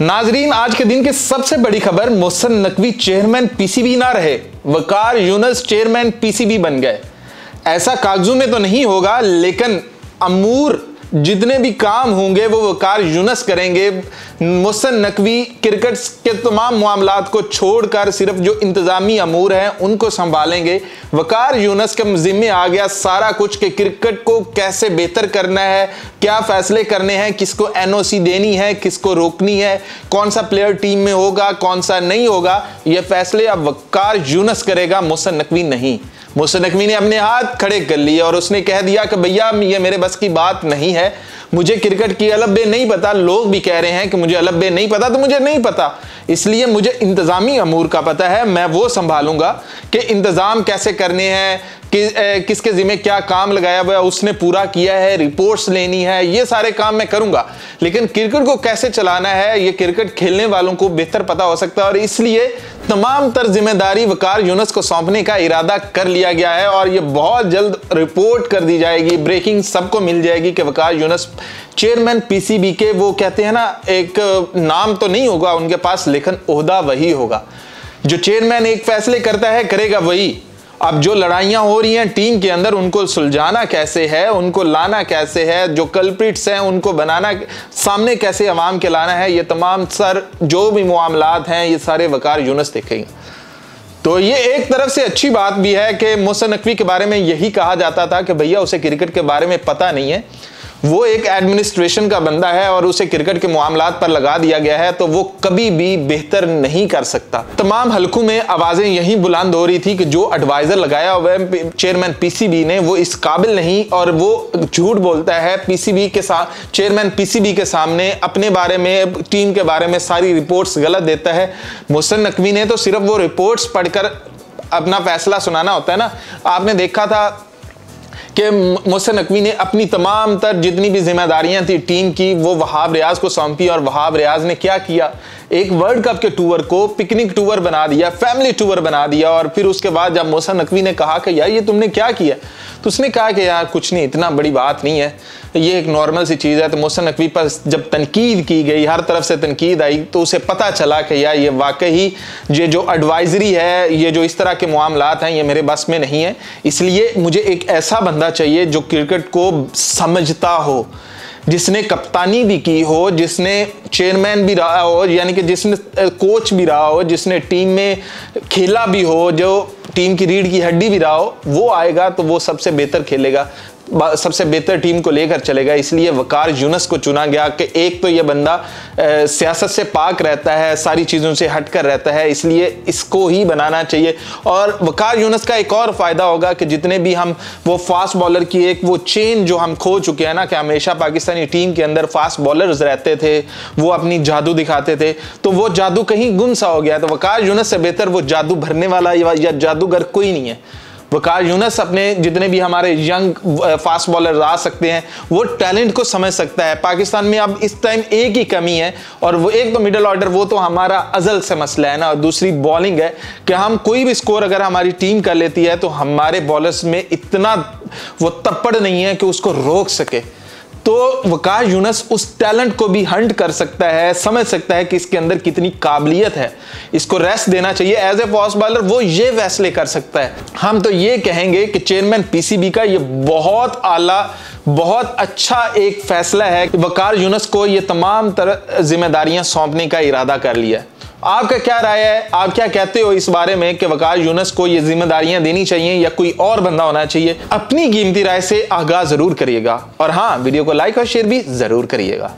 नाजरीन, आज के दिन की सबसे बड़ी खबर, मोहसन नकवी चेयरमैन पीसीबी ना रहे। वकार यूनस चेयरमैन पीसीबी बन गए। ऐसा कागजों में तो नहीं होगा, लेकिन अमूर जितने भी काम होंगे, वो वकार यूनस करेंगे। मुसन नकवी क्रिकेट के तमाम मामला को छोड़कर सिर्फ़ जो इंतज़ामी अमूर हैं, उनको संभालेंगे। वकार यूनस के जिम्मे आ गया सारा कुछ कि क्रिकेट को कैसे बेहतर करना है, क्या फैसले करने हैं, किसको एनओसी देनी है, किसको रोकनी है, कौन सा प्लेयर टीम में होगा, कौन सा नहीं होगा, ये फैसले अब वकार यूनस करेगा मुसन नकवी नहीं। मुसन नकवी ने अपने हाथ खड़े कर लिए और उसने कह दिया कि भैया, ये मेरे बस की बात नहीं है। मुझे क्रिकेट की अलबे नहीं पता लोग भी कह रहे हैं कि मुझे अलबे नहीं पता तो मुझे नहीं पता। इसलिए मुझे इंतज़ामी अमूर का पता है मैं वो संभालूँगा कि इंतज़ाम कैसे करने हैं कि, ए, किसके ज़िम्मे क्या काम लगाया हुआ उसने पूरा किया है रिपोर्ट्स लेनी है ये सारे काम मैं करूँगा। लेकिन क्रिकेट को कैसे चलाना है ये क्रिकेट खेलने वालों को बेहतर पता हो सकता है और इसलिए तमाम तर ज़िम्मेदारी वकार यूनस को सौंपने का इरादा कर लिया गया है और ये बहुत जल्द रिपोर्ट कर दी जाएगी ब्रेकिंग सबको मिल जाएगी कि वकार यूनस चेयरमैन पीसीबी के वो कहते हैं ना, एक नाम तो नहीं होगा, उनके पास लेकिन ओहदा वही होगा। जो चेयरमैन एक फैसले करता है, करेगा वही। अब जो लड़ाइयाँ हो रही हैं टीम के अंदर, उनको सुलझाना कैसे है, उनको लाना कैसे है, जो कल्प्रिट्स हैं, उनको बनाना, सामने कैसे अवाम के लाना है, ये तमाम सर, जो भी मामलात हैं, ये सारे वकार यूनस देखेंगे। तो ये एक तरफ़ से अच्छी बात भी है कि मोहसन नकवी के बारे में यही कहा जाता था कि भैया, उसे क्रिकेट के बारे में पता नहीं है। वो एक एडमिनिस्ट्रेशन का बंदा है और उसे क्रिकेट के मामला पर लगा दिया गया है तो वो कभी भी बेहतर नहीं कर सकता। तमाम हलकों में आवाज़ें यही बुलंद हो रही थी कि जो एडवाइजर लगाया हुआ है चेयरमैन पीसीबी ने, वो इस काबिल नहीं और वो झूठ बोलता है। पीसीबी के साथ चेयरमैन पीसीबी के सामने अपने बारे में टीम के बारे में सारी रिपोर्ट्स गलत देता है। मोहसन नकवी ने तो सिर्फ़ वो रिपोर्ट्स पढ़कर अपना फैसला सुनाना होता है ना। आपने देखा था कि मोहसन नकवी ने अपनी तमाम तर जितनी भी जिम्मेदारियाँ थी, टीम की, वो वहाब रियाज को सौंपी और वहाब रियाज ने क्या किया? एक वर्ल्ड कप के टूर को पिकनिक टूर बना दिया फैमिली टूर बना दिया और फिर उसके बाद जब मोहसन नकवी ने कहा कि यार ये तुमने क्या किया? तो उसने कहा कि यार कुछ नहीं, इतना बड़ी बात नहीं है। ये एक नॉर्मल सी चीज़ है। तो मोहसन नकवी पर जब तनकीद की गई, हर तरफ़ से तनकीद आई तो उसे पता चला कि यार ये वाकई ये जो एडवाइजरी है, ये जो इस तरह के मामला हैं, ये मेरे बस में नहीं है। इसलिए मुझे एक ऐसा बंदा चाहिए जो क्रिकेट को समझता हो। जिसने कप्तानी भी की हो, जिसने चेयरमैन भी रहा हो, यानी कि जिसने कोच भी रहा हो, जिसने टीम में खेला भी हो, जो टीम की रीढ़ की हड्डी भी रहा हो, वो आएगा तो वो सबसे बेहतर खेलेगा। सबसे बेहतर टीम को लेकर चलेगा। इसलिए वकार यूनस को चुना गया कि एक तो ये बंदा सियासत से पाक रहता है, सारी चीज़ों से हट कर रहता है, इसलिए इसको ही बनाना चाहिए। और वकार यूनस का एक और फ़ायदा होगा कि जितने भी हम, वो फास्ट बॉलर की एक, वो चेन जो हम खो चुके हैं ना, कि हमेशा पाकिस्तानी टीम के अंदर फास्ट बॉलर्स रहते थे, वो अपनी जादू दिखाते थे तो वो जादू कहीं गुम सा हो गया। तो वकार यूनस से बेहतर वो जादू भरने वाला या जादूगर कोई नहीं है। वकार यूनस अपने जितने भी हमारे यंग फास्ट बॉलर आ सकते हैं, वो टैलेंट को समझ सकता है। पाकिस्तान में अब इस टाइम एक ही कमी है और वो एक तो मिडल ऑर्डर वो तो हमारा अजल से मसला है ना। और दूसरी बॉलिंग है कि हम कोई भी स्कोर अगर हमारी टीम कर लेती है तो हमारे बॉलर्स में इतना वो तप्पड़ नहीं है कि उसको रोक सके। तो वकार यूनस उस टैलेंट को भी हंट कर सकता है, समझ सकता है कि इसके अंदर कितनी काबिलियत है। इसको रेस्ट देना चाहिए। एज ए फास्ट बॉलर वो ये फैसले कर सकता है। हम तो ये कहेंगे कि चेयरमैन पीसीबी का ये बहुत आला, बहुत अच्छा एक फैसला है वकार यूनस को ये तमाम तरह जिम्मेदारियाँ सौंपने का इरादा कर लिया है। आपका क्या राय है? आप क्या कहते हो इस बारे में कि वकार यूनस को ये जिम्मेदारियाँ देनी चाहिए या कोई और बंदा होना चाहिए? अपनी कीमती राय से आगाह ज़रूर करिएगा। और हाँ वीडियो को लाइक और शेयर भी ज़रूर करिएगा।